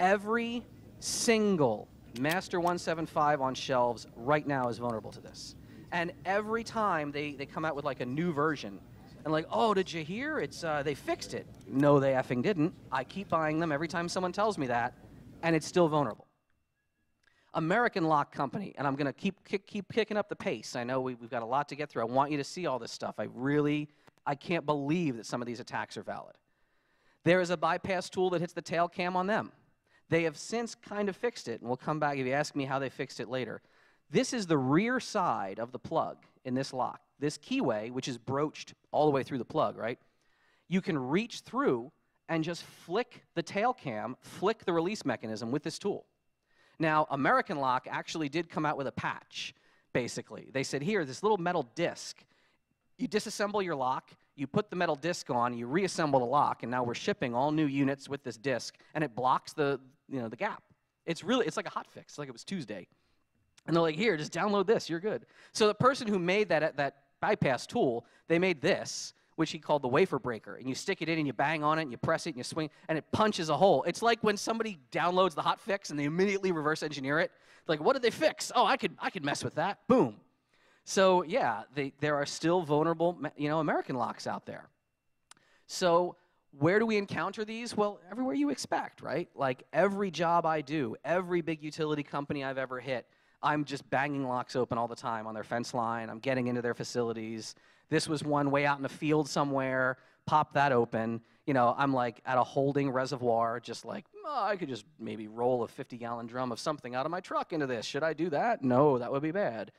Every single Master 175 on shelves right now is vulnerable to this. And every time they, they come out with like a new version, and like, oh, did you hear? It's uh, they fixed it. No, they effing didn't. I keep buying them every time someone tells me that, and it's still vulnerable. American Lock Company, and I'm going to keep kick, keep kicking up the pace. I know we, we've got a lot to get through. I want you to see all this stuff. I really, I can't believe that some of these attacks are valid. There is a bypass tool that hits the tail cam on them. They have since kind of fixed it, and we'll come back if you ask me how they fixed it later. This is the rear side of the plug in this lock this keyway, which is broached all the way through the plug, right? You can reach through and just flick the tail cam, flick the release mechanism with this tool. Now, American Lock actually did come out with a patch, basically. They said, here, this little metal disc, you disassemble your lock, you put the metal disc on, you reassemble the lock, and now we're shipping all new units with this disc, and it blocks the, you know, the gap. It's really, it's like a hot fix, like it was Tuesday. And they're like, here, just download this, you're good. So the person who made that, that bypass tool, they made this, which he called the wafer breaker. And you stick it in and you bang on it and you press it and you swing and it punches a hole. It's like when somebody downloads the hot fix and they immediately reverse engineer it. Like, what did they fix? Oh, I could, I could mess with that. Boom. So yeah, they, there are still vulnerable, you know, American locks out there. So where do we encounter these? Well, everywhere you expect, right? Like every job I do, every big utility company I've ever hit, I'm just banging locks open all the time on their fence line. I'm getting into their facilities. This was one way out in the field somewhere. Pop that open. You know, I'm like at a holding reservoir, just like, oh, I could just maybe roll a 50 gallon drum of something out of my truck into this. Should I do that? No, that would be bad.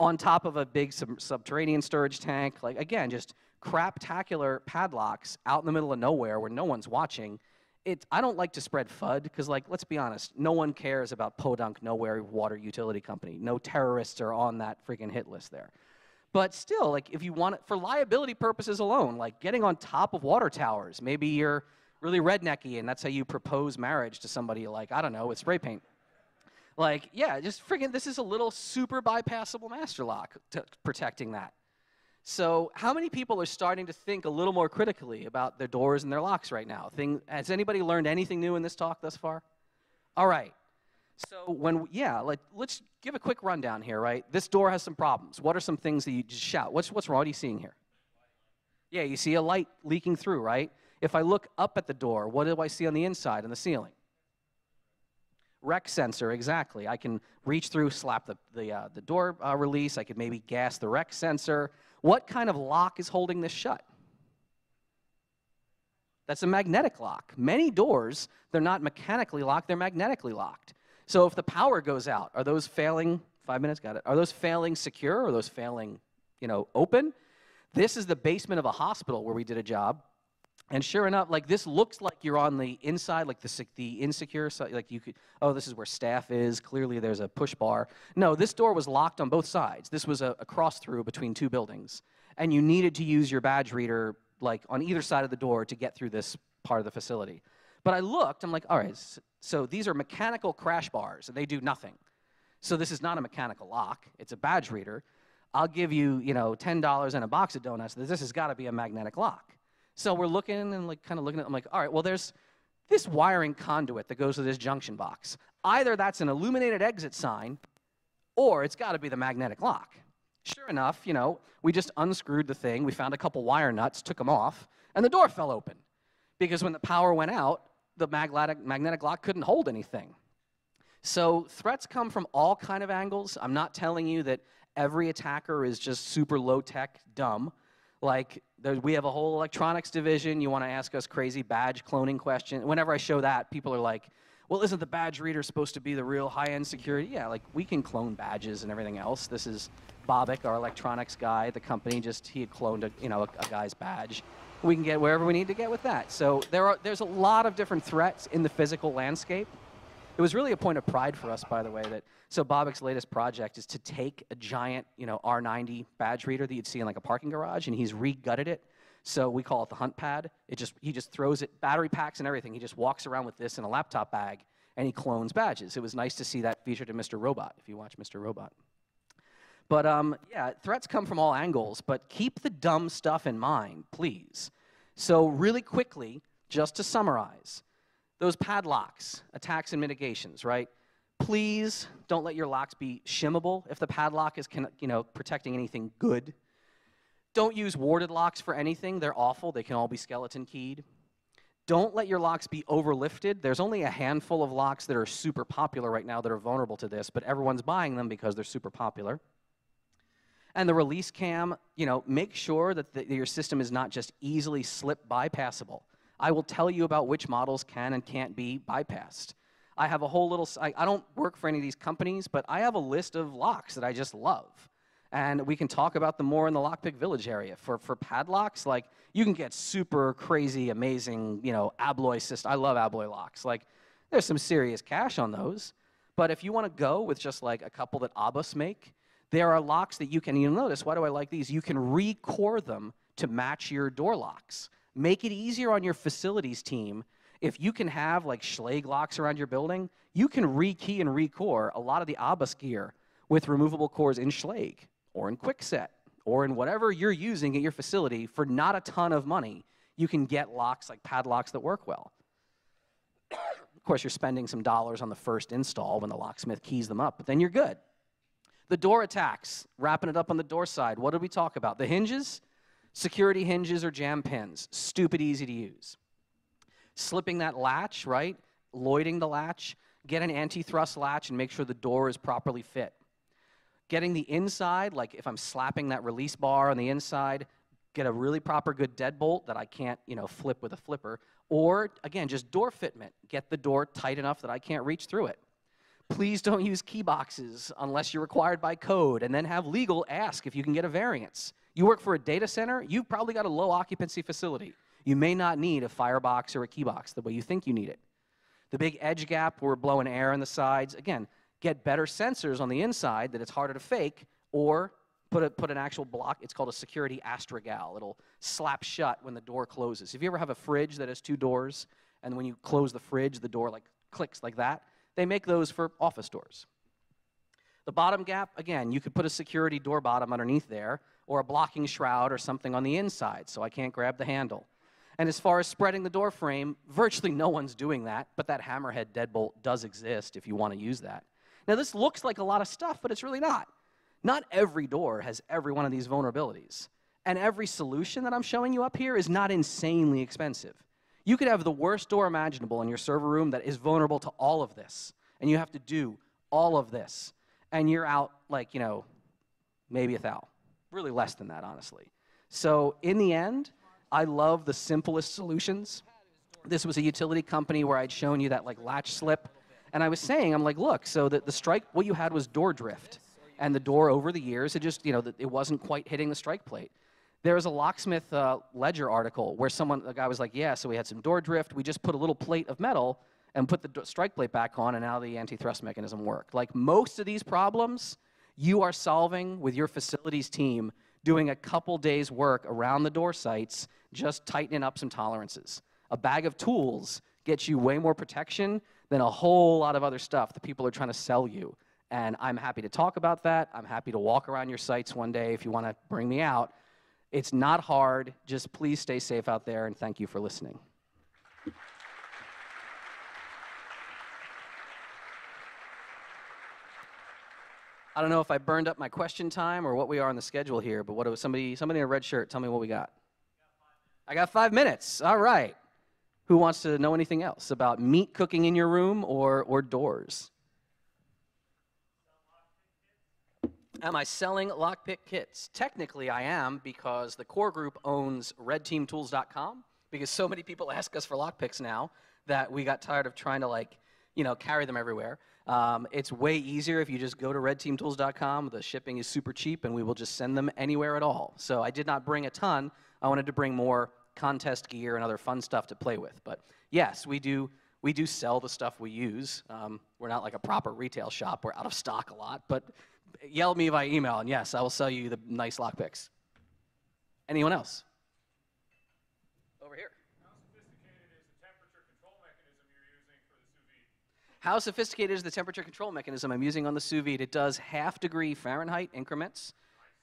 On top of a big sub subterranean storage tank. Like, again, just craptacular padlocks out in the middle of nowhere where no one's watching it, I don't like to spread FUD because, like, let's be honest, no one cares about Podunk Nowhere Water Utility Company. No terrorists are on that freaking hit list there. But still, like, if you want it for liability purposes alone, like getting on top of water towers, maybe you're really rednecky and that's how you propose marriage to somebody, like, I don't know, with spray paint. Like, yeah, just freaking, this is a little super bypassable master lock protecting that. So, how many people are starting to think a little more critically about their doors and their locks right now? Thing, has anybody learned anything new in this talk thus far? All right. So when, yeah, like, let's give a quick rundown here, right? This door has some problems. What are some things that you just shout? What's, what's wrong? What are you seeing here? Yeah, you see a light leaking through, right? If I look up at the door, what do I see on the inside, on the ceiling? REX sensor, exactly. I can reach through, slap the, the, uh, the door uh, release. I could maybe gas the REX sensor. What kind of lock is holding this shut? That's a magnetic lock. Many doors, they're not mechanically locked, they're magnetically locked. So if the power goes out, are those failing, five minutes, got it, are those failing secure? Or are those failing, you know, open? This is the basement of a hospital where we did a job. And sure enough, like this looks like you're on the inside, like the, the insecure side, like you could, oh, this is where staff is. Clearly there's a push bar. No, this door was locked on both sides. This was a, a cross through between two buildings. And you needed to use your badge reader like on either side of the door to get through this part of the facility. But I looked, I'm like, all right, so these are mechanical crash bars and they do nothing. So this is not a mechanical lock, it's a badge reader. I'll give you, you know, $10 and a box of donuts. This has got to be a magnetic lock. So we're looking and like kind of looking at. I'm like, all right, well, there's this wiring conduit that goes to this junction box. Either that's an illuminated exit sign, or it's got to be the magnetic lock. Sure enough, you know, we just unscrewed the thing. We found a couple wire nuts, took them off, and the door fell open. Because when the power went out, the magnetic, magnetic lock couldn't hold anything. So threats come from all kind of angles. I'm not telling you that every attacker is just super low tech, dumb. Like we have a whole electronics division. You want to ask us crazy badge cloning questions. Whenever I show that, people are like, well, isn't the badge reader supposed to be the real high-end security? Yeah, like we can clone badges and everything else. This is Babak, our electronics guy. The company just he had cloned a you know a, a, guy's badge. We can get wherever we need to get with that. So there are there's a lot of different threats in the physical landscape. It was really a point of pride for us, by the way, that so Babak's latest project is to take a giant, you know, R90 badge reader that you'd see in like a parking garage, and he's re-gutted it. So we call it the hunt pad. It just he just throws it, battery packs and everything. He just walks around with this in a laptop bag, and he clones badges. It was nice to see that featured in Mr. Robot, if you watch Mr. Robot. But um, yeah, threats come from all angles, but keep the dumb stuff in mind, please. So really quickly, just to summarize, those padlocks, attacks and mitigations, right? Please don't let your locks be shimmable if the padlock is you know, protecting anything good. Don't use warded locks for anything. They're awful. They can all be skeleton keyed. Don't let your locks be overlifted. There's only a handful of locks that are super popular right now that are vulnerable to this, but everyone's buying them because they're super popular. And the release cam, you know, make sure that the, your system is not just easily slip bypassable. I will tell you about which models can and can't be bypassed. I have a whole little, I, I don't work for any of these companies, but I have a list of locks that I just love. And we can talk about them more in the Lockpick Village area. For, for padlocks, like, you can get super crazy, amazing, you know, Abloy system. I love Abloy locks. Like, there's some serious cash on those. But if you want to go with just like a couple that Abus make, there are locks that you can, you'll notice, why do I like these? You can recore them to match your door locks. Make it easier on your facilities team. If you can have like Schlage locks around your building, you can rekey and recore a lot of the Abus gear with removable cores in Schlage or in Kwikset or in whatever you're using at your facility for not a ton of money. You can get locks like padlocks that work well. of course, you're spending some dollars on the first install when the locksmith keys them up, but then you're good. The door attacks, wrapping it up on the door side. What did we talk about? The hinges, security hinges or jam pins, stupid easy to use. Slipping that latch, right? Loiding the latch, get an anti-thrust latch and make sure the door is properly fit. Getting the inside, like if I'm slapping that release bar on the inside, get a really proper good deadbolt that I can't, you know, flip with a flipper. Or again, just door fitment. Get the door tight enough that I can't reach through it. Please don't use key boxes unless you're required by code, and then have legal ask if you can get a variance. You work for a data center, you've probably got a low occupancy facility. You may not need a firebox or a keybox the way you think you need it. The big edge gap where we're blowing air in the sides, again, get better sensors on the inside that it's harder to fake, or put, a, put an actual block, it's called a security astragal. It'll slap shut when the door closes. If you ever have a fridge that has two doors, and when you close the fridge, the door like clicks like that, they make those for office doors. The bottom gap, again, you could put a security door bottom underneath there, or a blocking shroud or something on the inside so I can't grab the handle. And as far as spreading the door frame, virtually no one's doing that, but that hammerhead deadbolt does exist if you want to use that. Now, this looks like a lot of stuff, but it's really not. Not every door has every one of these vulnerabilities. And every solution that I'm showing you up here is not insanely expensive. You could have the worst door imaginable in your server room that is vulnerable to all of this, and you have to do all of this, and you're out like, you know, maybe a thou. Really less than that, honestly. So, in the end, I love the simplest solutions. This was a utility company where I'd shown you that like latch slip. And I was saying, I'm like, look, so that the strike, what you had was door drift. And the door over the years, it just, you know, it wasn't quite hitting the strike plate. There was a locksmith uh, ledger article where someone, the guy was like, yeah, so we had some door drift. We just put a little plate of metal and put the strike plate back on, and now the anti-thrust mechanism worked. Like most of these problems, you are solving with your facilities team doing a couple days work around the door sites, just tightening up some tolerances. A bag of tools gets you way more protection than a whole lot of other stuff that people are trying to sell you. And I'm happy to talk about that. I'm happy to walk around your sites one day if you want to bring me out. It's not hard. Just please stay safe out there, and thank you for listening. I don't know if I burned up my question time or what we are on the schedule here, but what somebody somebody in a red shirt? Tell me what we got. I got five minutes. All right. Who wants to know anything else about meat cooking in your room or or doors? Am I selling lockpick kits? Technically, I am because the core group owns redteamtools.com because so many people ask us for lockpicks now that we got tired of trying to like, you know, carry them everywhere. Um, it's way easier if you just go to redteamtools.com. The shipping is super cheap, and we will just send them anywhere at all. So I did not bring a ton. I wanted to bring more contest gear and other fun stuff to play with. But yes, we do. We do sell the stuff we use. Um, we're not like a proper retail shop. We're out of stock a lot, but yell at me via email, and yes, I will sell you the nice lockpicks. Anyone else? Over here. How sophisticated is the temperature control mechanism I'm using on the sous vide? It does half degree Fahrenheit increments.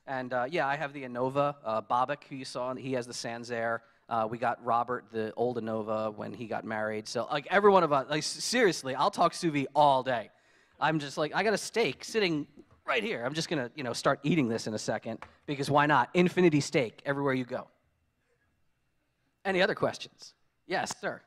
And uh, yeah, I have the Anova. Uh, who you saw, he has the Sansaire. Uh, we got Robert, the old Anova, when he got married. So like every one of us, like seriously, I'll talk sous vide all day. I'm just like, I got a steak sitting right here. I'm just gonna, you know, start eating this in a second because why not? Infinity steak everywhere you go. Any other questions? Yes, sir.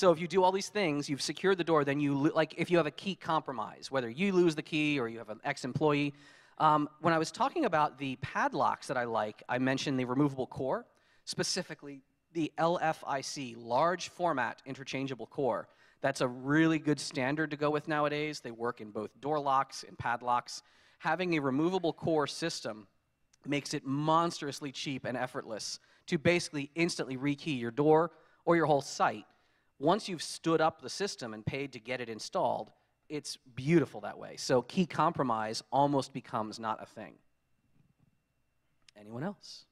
So if you do all these things, you've secured the door, then you, like if you have a key compromise, whether you lose the key or you have an ex-employee. Um, when I was talking about the padlocks that I like, I mentioned the removable core, specifically the LFIC, large format interchangeable core. That's a really good standard to go with nowadays. They work in both door locks and padlocks. Having a removable core system makes it monstrously cheap and effortless to basically instantly rekey your door or your whole site once you've stood up the system and paid to get it installed, it's beautiful that way. So key compromise almost becomes not a thing. Anyone else?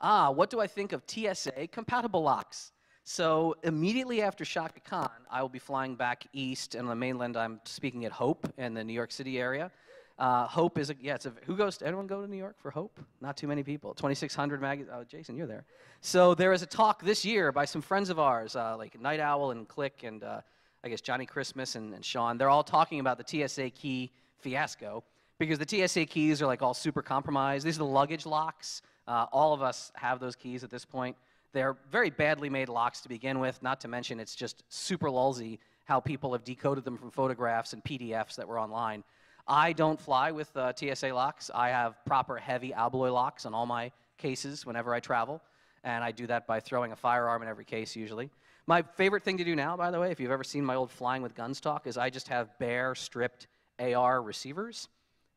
Ah, what do I think of TSA compatible locks? So immediately after Shakacon, I will be flying back east, and on the mainland, I'm speaking at Hope in the New York City area. Uh, Hope is a, yeah, it's a, who goes, to, anyone go to New York for Hope? Not too many people. 2600 mag, oh, Jason, you're there. So there is a talk this year by some friends of ours, uh, like Night Owl and Click and uh, I guess Johnny Christmas and, and Sean. They're all talking about the TSA key fiasco because the TSA keys are like all super compromised. These are the luggage locks. Uh, all of us have those keys at this point. They're very badly made locks to begin with, not to mention it's just super lousy how people have decoded them from photographs and PDFs that were online. I don't fly with uh, TSA locks. I have proper heavy alloy locks on all my cases whenever I travel, and I do that by throwing a firearm in every case usually. My favorite thing to do now, by the way, if you've ever seen my old Flying with Guns talk, is I just have bare stripped AR receivers,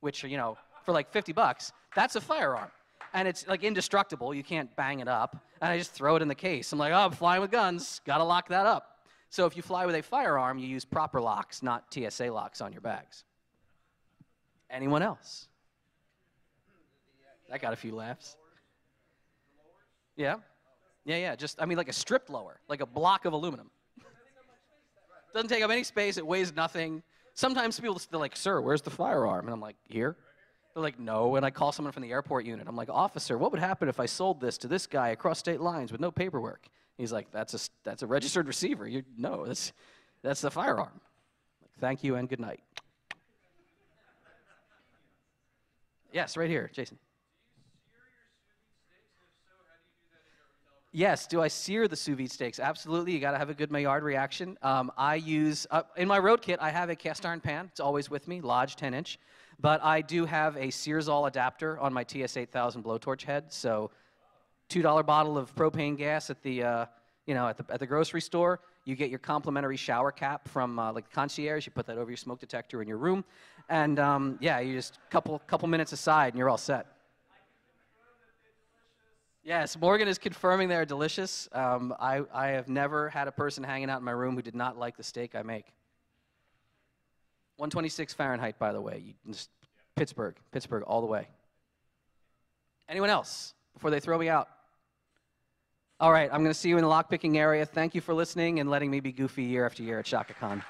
which are, you know, for like 50 bucks, that's a firearm. And it's like indestructible, you can't bang it up. And I just throw it in the case. I'm like, oh, I'm flying with guns, gotta lock that up. So if you fly with a firearm, you use proper locks, not TSA locks on your bags. Anyone else? That got a few laughs. Yeah? Yeah, yeah. Just, I mean, like a strip lower, like a block of aluminum. Doesn't take up any space, it weighs nothing. sometimes people, they're like, sir, where's the firearm? And I'm like, here. They're like, no. And I call someone from the airport unit. I'm like, officer, what would happen if I sold this to this guy across state lines with no paperwork? He's like, that's a, that's a registered receiver. You, no, that's, that's the firearm. Like, Thank you and good night. Yes, right here, Jason. Yes, do I sear the sous vide steaks? Absolutely. You got to have a good Maillard reaction. Um, I use, uh, in my road kit, I have a cast iron pan. It's always with me, Lodge 10 inch. But I do have a Searzall adapter on my TS 8000 blowtorch head. So, $2 bottle of propane gas at the, uh, you know, at the, at the grocery store. You get your complimentary shower cap from uh, like concierge. You put that over your smoke detector in your room. And um, yeah, you just couple, couple minutes aside and you're all set. Yes, Morgan is confirming they're delicious. Um, I, I have never had a person hanging out in my room who did not like the steak I make. 126 Fahrenheit, by the way. You, just, Pittsburgh, Pittsburgh, all the way. Anyone else before they throw me out? All right, I'm going to see you in the lockpicking area. Thank you for listening and letting me be goofy year after year at Shakacon.